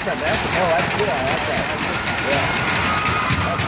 Oh, That's, no, that's cool. I like that. Yeah.